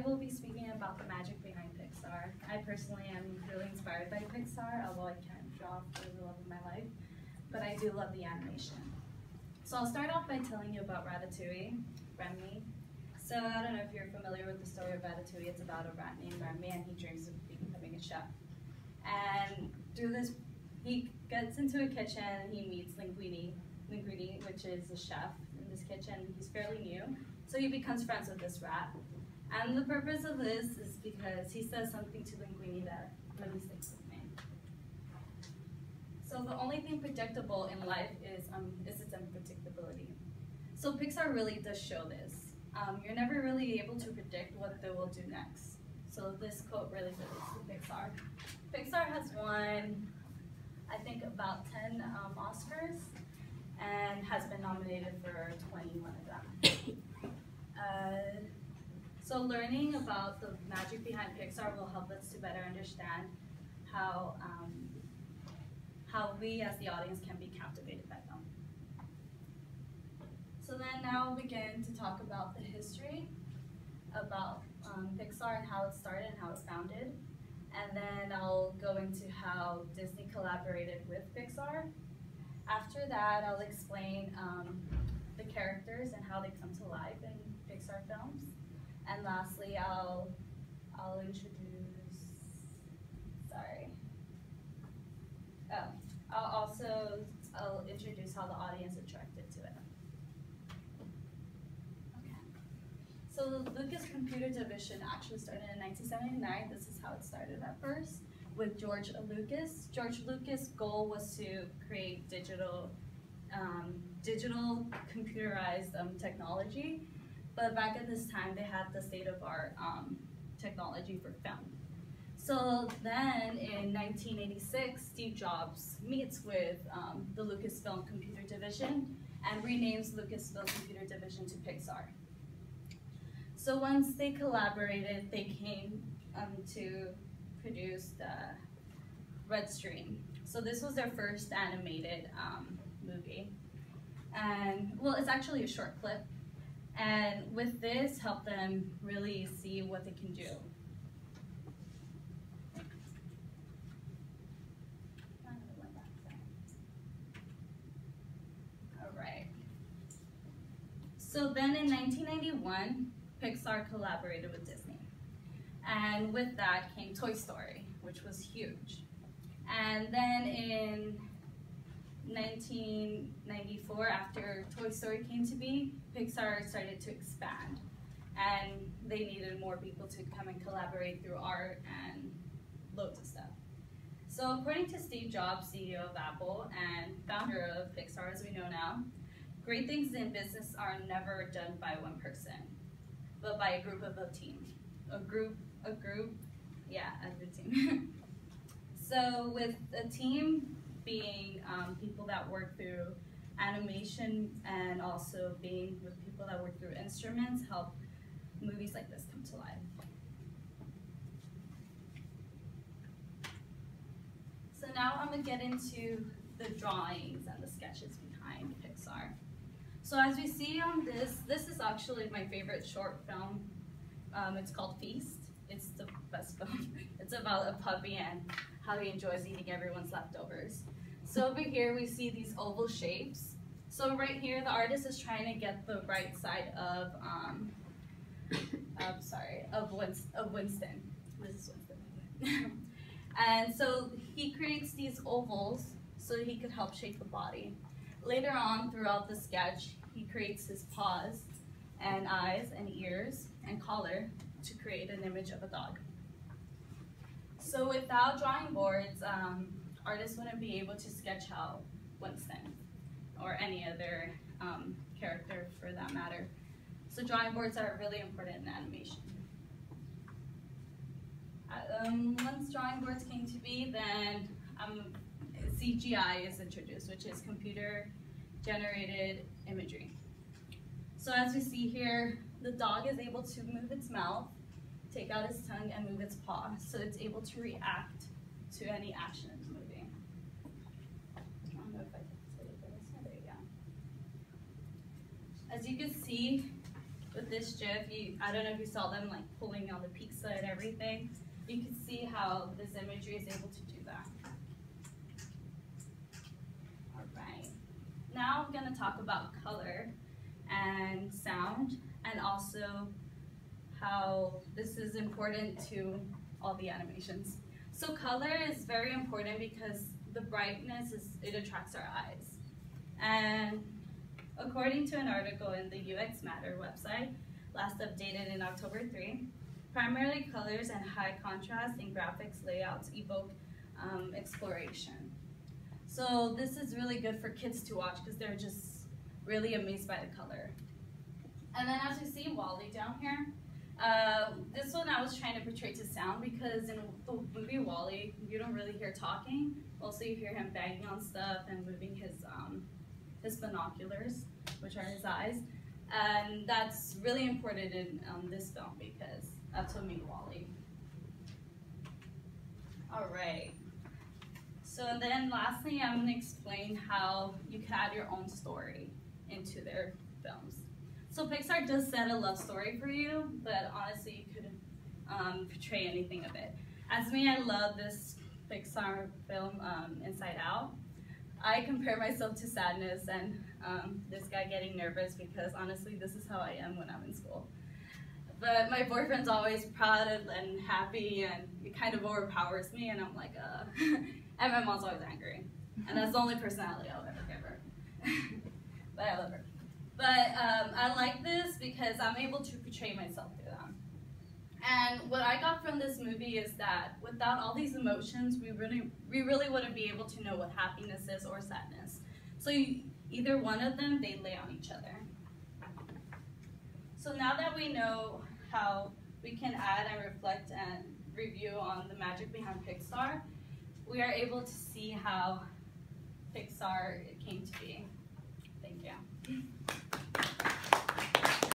I will be speaking about the magic behind Pixar. I personally am really inspired by Pixar, although I can't draw for the love of my life, but I do love the animation. So I'll start off by telling you about Ratatouille, Remy. So I don't know if you're familiar with the story of Ratatouille. It's about a rat named Remy and he dreams of becoming a chef. And through this, he gets into a kitchen and he meets Linguini, Linguini, which is a chef in this kitchen. He's fairly new, so he becomes friends with this rat. And the purpose of this is because he says something to Linguini that really sticks with me. So the only thing predictable in life is, um, is its unpredictability. So Pixar really does show this. Um, you're never really able to predict what they will do next. So this quote really relates to Pixar. Pixar has won, I think, about 10 um, Oscars and has been nominated for 21 of them. Uh, so learning about the magic behind Pixar will help us to better understand how um, how we as the audience can be captivated by them. So then now we'll begin to talk about the history about um, Pixar and how it started and how it founded. And then I'll go into how Disney collaborated with Pixar. After that, I'll explain um, the characters and how they come to life in Pixar films. And lastly, I'll, I'll introduce, sorry. Oh, I'll also, I'll introduce how the audience attracted to it. Okay. So the Lucas Computer Division actually started in 1979. This is how it started at first with George Lucas. George Lucas' goal was to create digital, um, digital computerized um, technology but back at this time, they had the state-of-art um, technology for film. So then in 1986, Steve Jobs meets with um, the Lucasfilm Computer Division and renames Lucasfilm Computer Division to Pixar. So once they collaborated, they came um, to produce the Red's Dream. So this was their first animated um, movie. And well, it's actually a short clip, and with this, help them really see what they can do. All right. So then in 1991, Pixar collaborated with Disney. And with that came Toy Story, which was huge. And then in 1994, after Toy Story came to be, Pixar started to expand. And they needed more people to come and collaborate through art and loads of stuff. So according to Steve Jobs, CEO of Apple and founder of Pixar as we know now, great things in business are never done by one person, but by a group of a team. A group, a group, yeah, a team. so with a team, being um, people that work through animation and also being with people that work through instruments help movies like this come to life. So now I'm gonna get into the drawings and the sketches behind Pixar. So as we see on this, this is actually my favorite short film. Um, it's called Feast. It's the best film. It's about a puppy and how he enjoys eating everyone's leftovers. So over here we see these oval shapes. So right here the artist is trying to get the right side of, um, of sorry, of, Winst of Winston. This is Winston. and so he creates these ovals so he could help shape the body. Later on throughout the sketch, he creates his paws and eyes and ears and collar to create an image of a dog. So without drawing boards, um, artists wouldn't be able to sketch out Winston or any other um, character for that matter. So drawing boards are really important in animation. Uh, um, once drawing boards came to be, then um, CGI is introduced, which is computer generated imagery. So as we see here, the dog is able to move its mouth, take out its tongue, and move its paw, so it's able to react to any action. It's moving. I don't know if I can say it There you go. As you can see, with this GIF, you, I don't know if you saw them like pulling on the pizza and everything. You can see how this imagery is able to do that. Alright, now I'm gonna talk about color and sound and also how this is important to all the animations. So color is very important because the brightness is, it attracts our eyes. And according to an article in the UX Matter website, last updated in October 3, primarily colors and high contrast in graphics layouts evoke um, exploration. So this is really good for kids to watch because they're just really amazed by the color. And then as you see WALL-E down here, uh, this one I was trying to portray to sound because in the movie WALL-E, you don't really hear talking. Also, you hear him banging on stuff and moving his um, his binoculars, which are his eyes. And that's really important in um, this film because that's what made WALL-E. All right. So then lastly, I'm gonna explain how you can add your own story into their films. So Pixar does set a love story for you, but honestly, you could um, portray anything of it. As me, I love this Pixar film, um, Inside Out. I compare myself to sadness and um, this guy getting nervous because honestly, this is how I am when I'm in school. But my boyfriend's always proud and happy, and it kind of overpowers me, and I'm like, uh, and my mom's always angry, and that's the only personality I'll ever give her. but I love her. But um, I like this because I'm able to portray myself through them. And what I got from this movie is that without all these emotions, we really, we really wouldn't be able to know what happiness is or sadness. So you, either one of them, they lay on each other. So now that we know how we can add and reflect and review on the magic behind Pixar, we are able to see how Pixar came to be. Thank you.